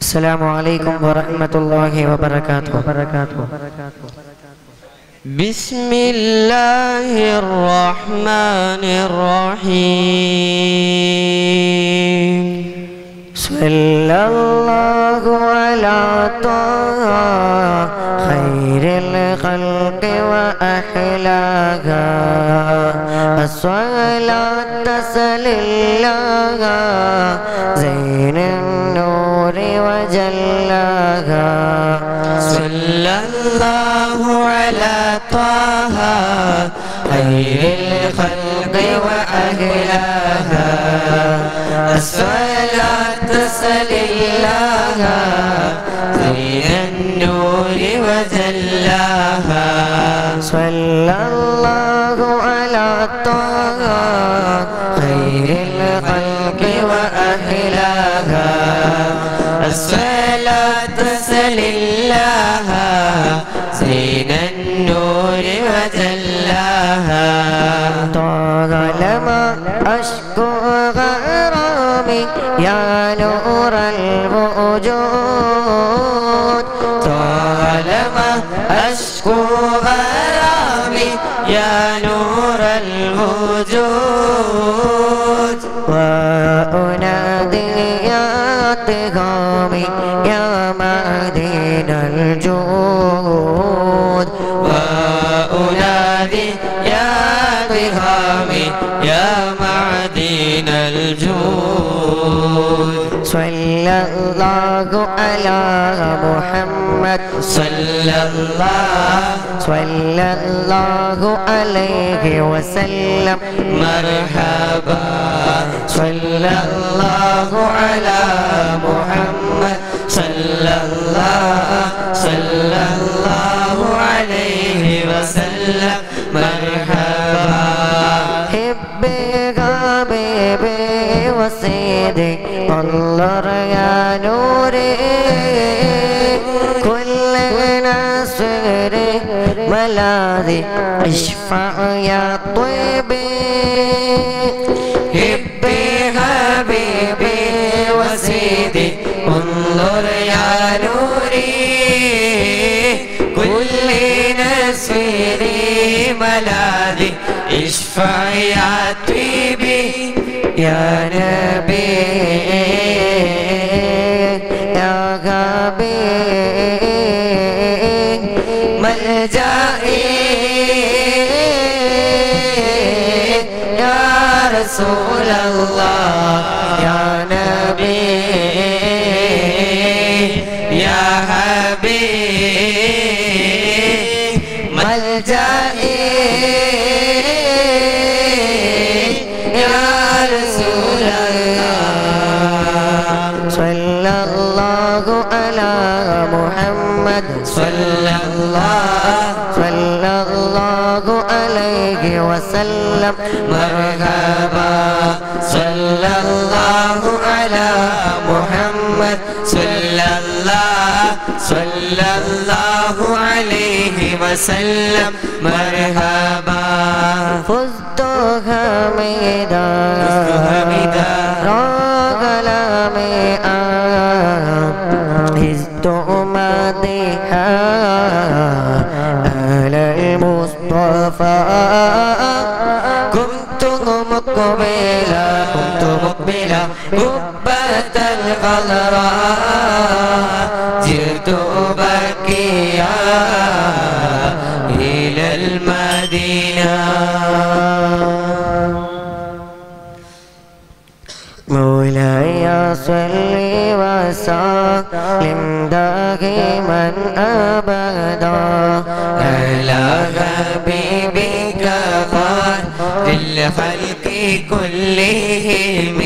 السلام عليكم ورحمة الله وبركاته. بسم الله الرحمن الرحيم. صلى الله على طه خير الخلق وأحلاها. الصلاة سليلاها زين النور وأهلاها الصلاة سليلاها زين النور وجلاها صلى الله على طه خير الخلق وأهلاها. الصلاة سليلاها زين يا طغامي يا معدن الجود. وأنادي يا بهامي يا معدن الجود. صلى الله على محمد. صلى الله صلى الله عليه وسلم. مرحبا. صلى الله على محمد. صلى الله صلى الله عليه وسلم. مرحبا. حبي حبيبي وسيدي انظر يا نوري. كل ناصري ملاذي اشفع يا طيبي حبي حبيبي وسيدي انظر يا نوري كل نسيري ملاذي اشفع يا طيبي يا نبي. يا رسول الله عليه وسلم. مرحبا صلى الله على محمد. صلى الله صلى الله عليه وسلم. مرحبا. فزت حميدا فزت حميدا. راغ لميئا هزت على المصطفى كنت مقبلا كنت مقبلا قبة الغضراء جئت بكيا إلى المدينة. مولاي صل وسلم دائما ابدا. على حبيبك خير الخلق كلهم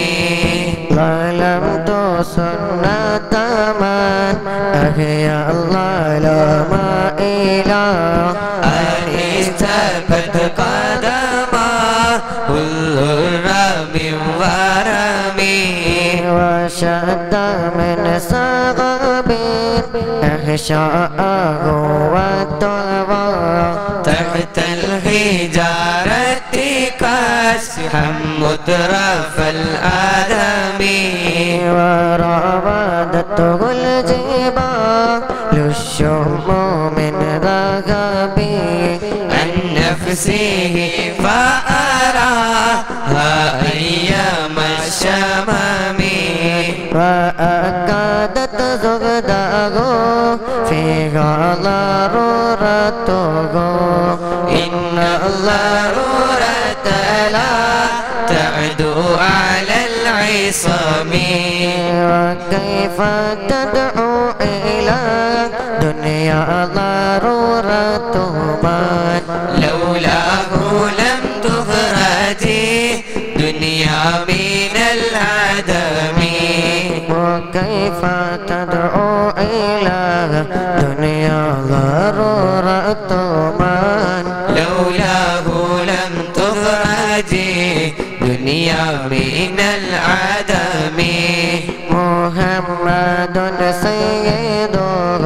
ظلمت سنة من أحيا الله لا ما إله أن استبت قدما كل وشد من صغب أخشاءه والطغى تحت الحجارة كاسحا مترف الآدم وراودته الشم من ذهبي عن نفسه فأراها أيام وأكادت زغده فيها ضرورته إن الضرورة لا تعدو على العصام. وكيف تدعو إلى دنيا ضرورة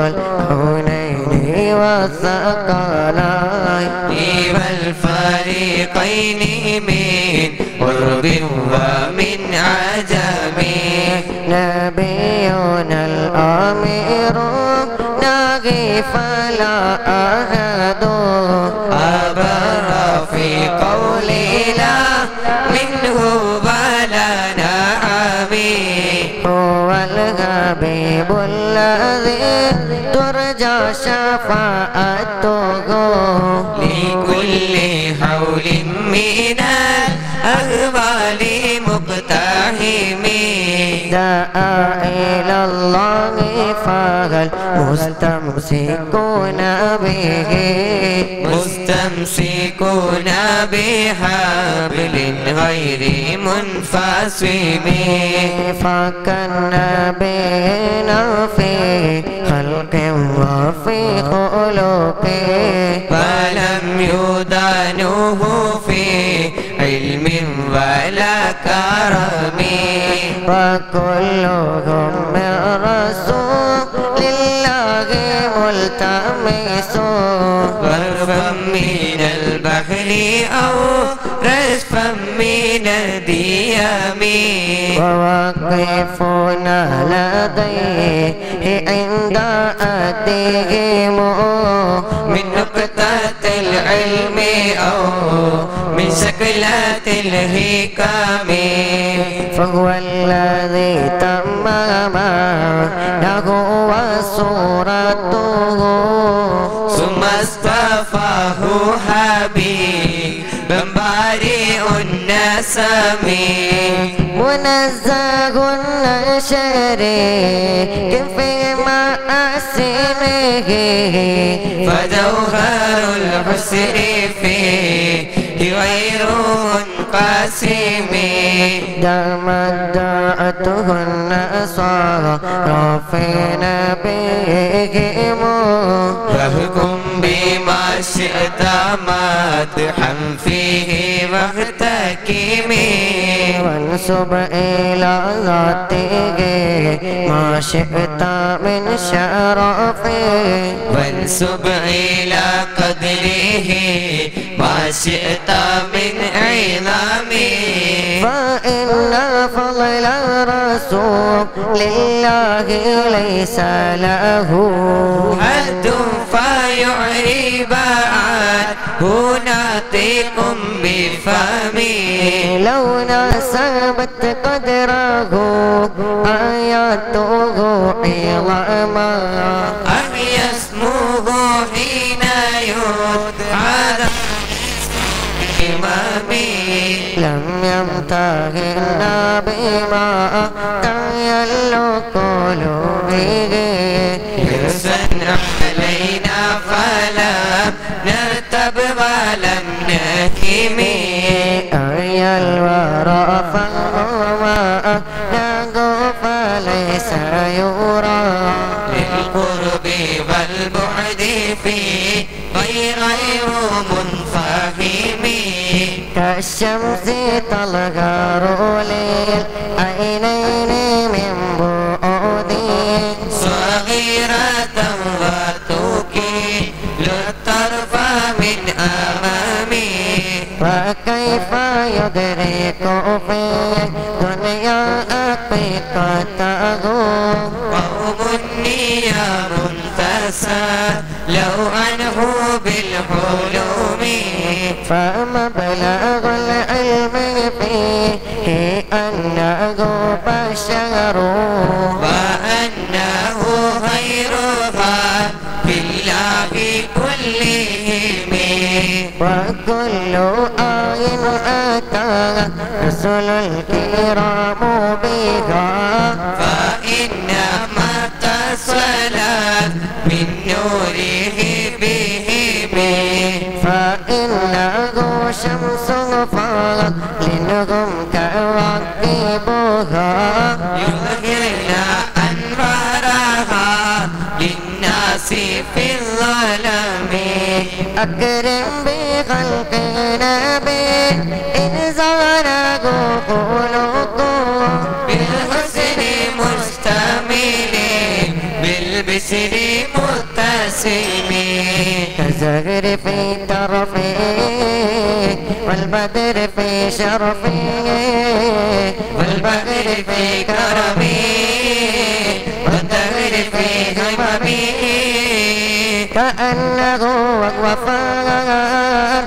الكونين والثقلين. والفريقين من قرب ومن عجم. نبينا الأمير ناغي فلا أحد. أبر في قولي لا منه بلا نعمي هو الحبيب الذي ترجى شفاعته لكل حول من الأهوال مقتحم دعا إلى الله فهل مستمسكون به مستمسكون بحبل غير منفصم فكنا بنا في خلق وفي خلق فلم يدانوه في علم ولا كرم. وكلهم من رسول الله ملتمس. غرفا من البحر أو رزفا من الديام ووقفنا لديه عند أدهم من نقطة العلم أو من سكلة الهكام فهو الذي تمام له وصورته. ثم اصطفاه حبيبا بارئ النسم. منزه الشريك في محاسنه فجوهر الحسن فيه غير منقسم دامت دعته النصارى في نبيهم فاحكم بما شئت مدحا فيه واحتكم وانسب إلى ذاته ما شئت من شرفه وانسب إلى قدره ما شئت من عظامه فإن فضل رسول الله ليس له. حد فيعرب عنه ناطق بفمه لو نسبت قدره آياته عظما أحيا لم يمتهن بما تيل قلوبه حرصا علينا فلم نرتب ولم نهتم أي الورى له فليس يرى للقرب والبعد فيه غير منفهم كالشمس تلغر للعينين من بعد صغيرة وتوكي للطرف من أمامي. فكيف يدرك في حقيقته قوم نيام تسالوا عنه بالحلم فمبلغ العلم فيه أنه بشر وأنه خير خلق الله كلهم وكل آي أتى رسل الكرام بها نوره بهم. فإنه شمس فاض لنهم كواكبها يظهرن أنوارها للناس في الظلم أكرم بخلق نبي إن زاره خلقه بالبشر متسم كزهر في طرفه والبدر في شرفه والبدر في كرمه والدهر في هممه كأنه وفار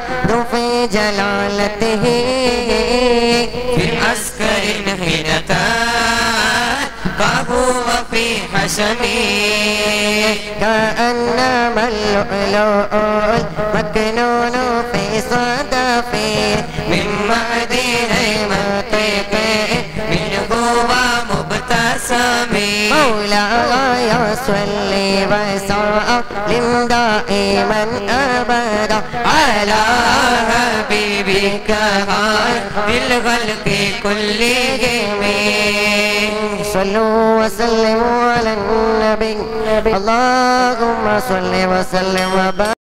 في جلالته في عسكر حين فهو في حشمه كأنما اللؤلؤ المكنون في صدفه. من معدن منطقه منه ومبتسم مولاي صل وسلم دائما أبدا. على حبيبك خير الخلق كلهم. صلوا وسلموا على النبي. اللهم صل وسلم وبارك